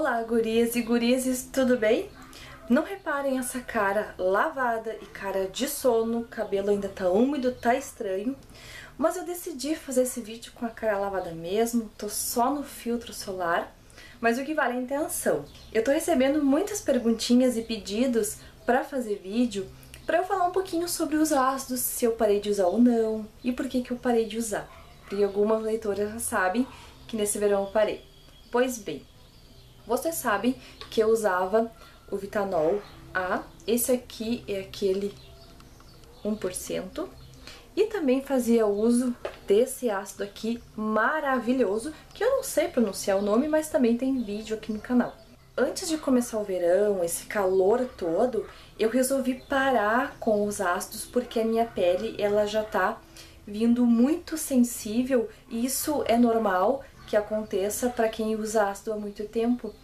Olá, gurias e gurias, tudo bem? Não reparem essa cara lavada e cara de sono, cabelo ainda tá úmido, tá estranho. Mas eu decidi fazer esse vídeo com a cara lavada mesmo, tô só no filtro solar. Mas o que vale é a intenção. Eu tô recebendo muitas perguntinhas e pedidos pra fazer vídeo para eu falar um pouquinho sobre os ácidos, se eu parei de usar ou não, e por que que eu parei de usar. Porque algumas leitoras já sabem que nesse verão eu parei. Pois bem, vocês sabem que eu usava o Vitanol A, esse aqui é aquele 1%, e também fazia uso desse ácido aqui maravilhoso, que eu não sei pronunciar o nome, mas também tem vídeo aqui no canal. Antes de começar o verão, esse calor todo, eu resolvi parar com os ácidos porque a minha pele ela já tá vindo muito sensível e isso é normal que aconteça para quem usa ácido há muito tempo.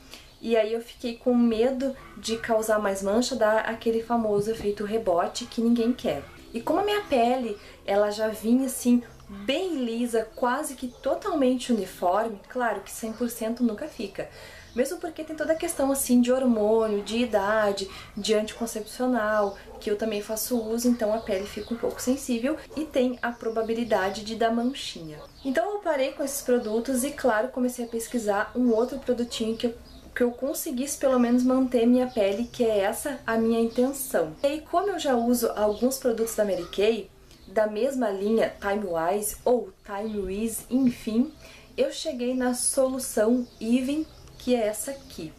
E aí eu fiquei com medo de causar mais mancha, dar aquele famoso efeito rebote que ninguém quer. E como a minha pele, ela já vinha assim bem lisa, quase que totalmente uniforme, claro que 100% nunca fica, mesmo porque tem toda a questão assim de hormônio, de idade, de anticoncepcional, que eu também faço uso, então a pele fica um pouco sensível e tem a probabilidade de dar manchinha. Então eu parei com esses produtos e claro, comecei a pesquisar um outro produtinho que eu que eu conseguisse pelo menos manter minha pele, que é essa a minha intenção. E aí, como eu já uso alguns produtos da Mary Kay, da mesma linha Time Wise ou Time Wiz, enfim, eu cheguei na solução Even que é essa aqui.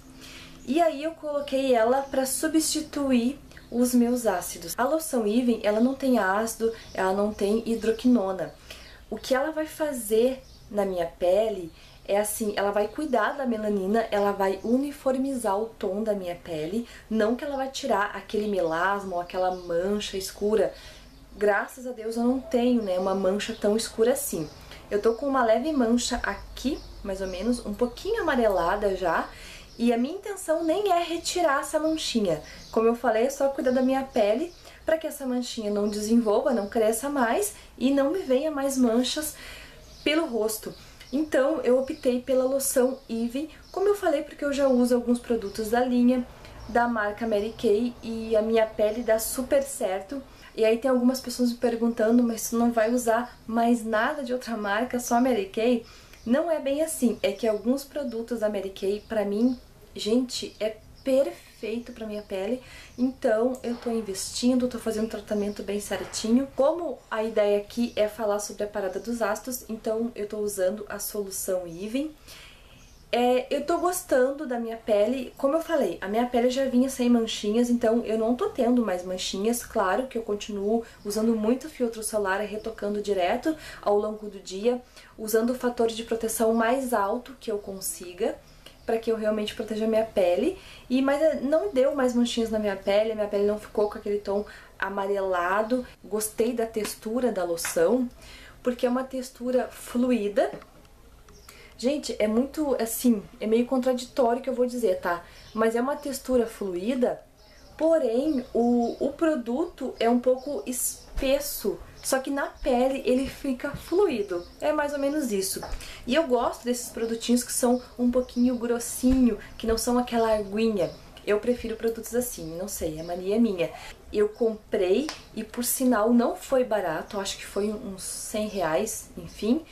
E aí eu coloquei ela para substituir os meus ácidos. A loção Even, ela não tem ácido, ela não tem hidroquinona. O que ela vai fazer na minha pele é assim, ela vai cuidar da melanina, ela vai uniformizar o tom da minha pele, não que ela vai tirar aquele melasma ou aquela mancha escura. Graças a Deus eu não tenho, né, uma mancha tão escura assim. Eu tô com uma leve mancha aqui, mais ou menos, um pouquinho amarelada já, e a minha intenção nem é retirar essa manchinha. Como eu falei, é só cuidar da minha pele para que essa manchinha não desenvolva, não cresça mais e não me venha mais manchas pelo rosto. Então eu optei pela loção Eve, como eu falei, porque eu já uso alguns produtos da linha da marca Mary Kay e a minha pele dá super certo. E aí tem algumas pessoas me perguntando, mas tu não vai usar mais nada de outra marca, só Mary Kay? Não é bem assim, é que alguns produtos da Mary Kay, pra mim, gente, é perfeito pra minha pele, então eu tô investindo, tô fazendo um tratamento bem certinho. Como a ideia aqui é falar sobre a parada dos ácidos, então eu tô usando a solução Even. É, eu tô gostando da minha pele, como eu falei, a minha pele já vinha sem manchinhas, então eu não tô tendo mais manchinhas, claro que eu continuo usando muito filtro solar e retocando direto ao longo do dia, usando o fator de proteção mais alto que eu consiga, para que eu realmente proteja a minha pele, e mas é, não deu mais manchinhas na minha pele, a minha pele não ficou com aquele tom amarelado, gostei da textura da loção, porque é uma textura fluida, Gente, é muito, assim, é meio contraditório que eu vou dizer, tá? Mas é uma textura fluida, porém o, o produto é um pouco espesso, só que na pele ele fica fluido. É mais ou menos isso. E eu gosto desses produtinhos que são um pouquinho grossinho, que não são aquela aguinha. Eu prefiro produtos assim, não sei, a mania é minha. Eu comprei e por sinal não foi barato, acho que foi uns 100 reais, enfim.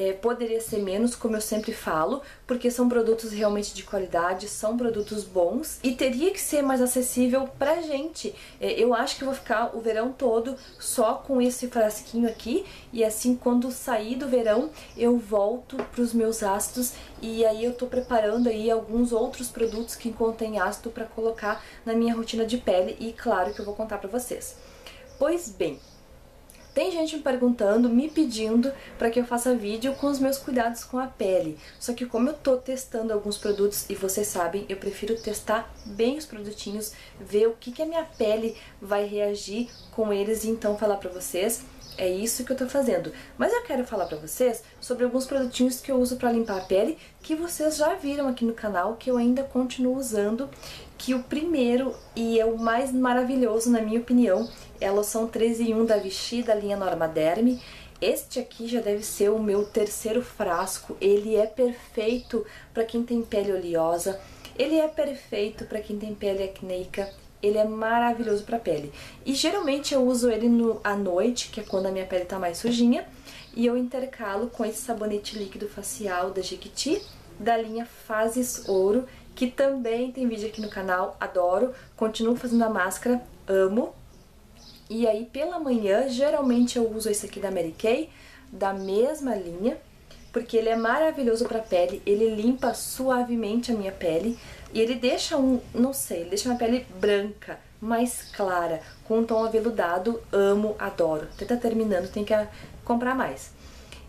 É, poderia ser menos, como eu sempre falo, porque são produtos realmente de qualidade, são produtos bons e teria que ser mais acessível pra gente. É, eu acho que vou ficar o verão todo só com esse frasquinho aqui e assim quando sair do verão eu volto pros meus ácidos e aí eu tô preparando aí alguns outros produtos que contêm ácido para colocar na minha rotina de pele e claro que eu vou contar pra vocês. Pois bem, tem gente me perguntando, me pedindo para que eu faça vídeo com os meus cuidados com a pele. Só que como eu tô testando alguns produtos e vocês sabem, eu prefiro testar bem os produtinhos, ver o que, que a minha pele vai reagir com eles e então falar para vocês. É isso que eu tô fazendo. Mas eu quero falar pra vocês sobre alguns produtinhos que eu uso pra limpar a pele, que vocês já viram aqui no canal, que eu ainda continuo usando, que o primeiro e é o mais maravilhoso na minha opinião é a loção 13 em 1 da Vichy da linha Normaderm. Este aqui já deve ser o meu terceiro frasco, ele é perfeito para quem tem pele oleosa, Ele é perfeito para quem tem pele acneica, ele é maravilhoso para pele. E geralmente eu uso ele no, à noite, que é quando a minha pele tá mais sujinha, e eu intercalo com esse sabonete líquido facial da Jequiti, da linha Fases Ouro, que também tem vídeo aqui no canal, adoro, continuo fazendo a máscara, amo. E aí pela manhã, geralmente eu uso esse aqui da Mary Kay, da mesma linha, porque ele é maravilhoso para pele, ele limpa suavemente a minha pele e ele deixa um, não sei, ele deixa minha pele branca, mais clara, com um tom aveludado, amo, adoro. Até tá terminando, tem que comprar mais.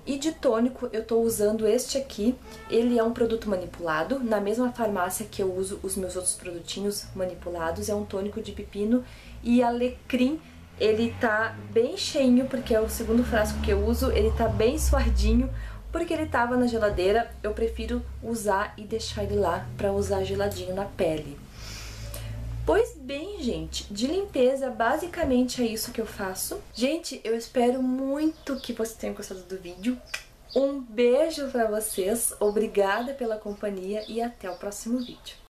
E de tônico eu tô usando este aqui, ele é um produto manipulado, na mesma farmácia que eu uso os meus outros produtinhos manipulados, é um tônico de pepino e alecrim, ele tá bem cheinho, porque é o segundo frasco que eu uso, ele tá bem suardinho, porque ele tava na geladeira, eu prefiro usar e deixar ele lá pra usar geladinho na pele. Pois bem, gente, de limpeza basicamente é isso que eu faço. Gente, eu espero muito que vocês tenham gostado do vídeo. Um beijo pra vocês, obrigada pela companhia e até o próximo vídeo.